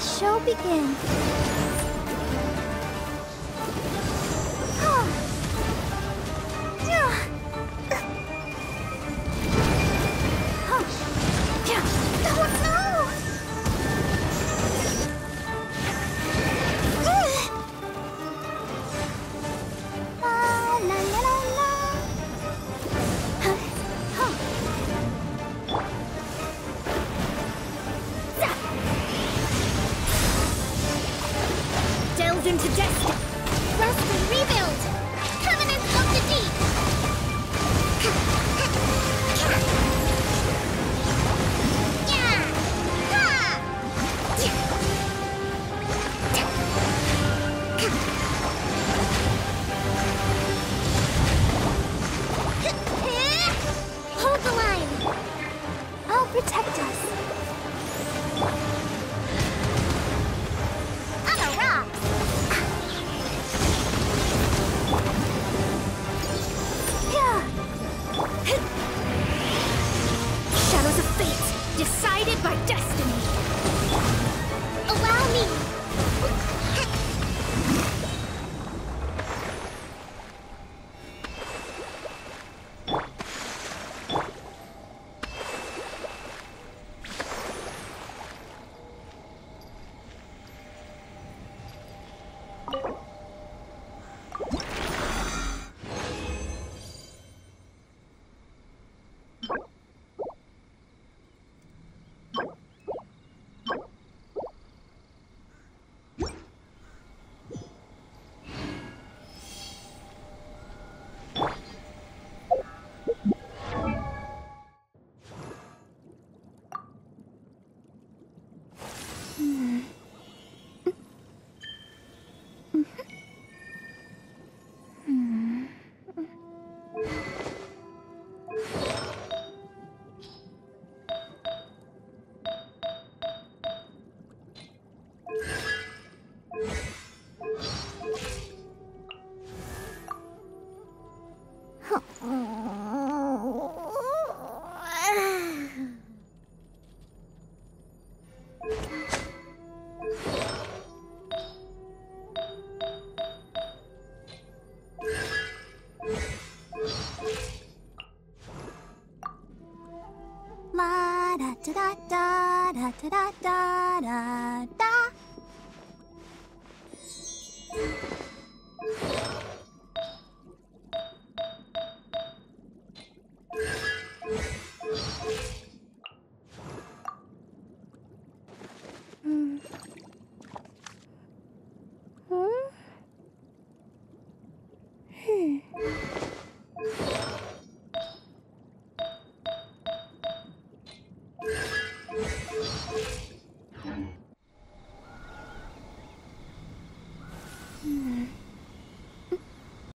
the show begin. them to destiny. Justice! da da da da da da da da da da. Mm. Hmm? Hmm. hmm.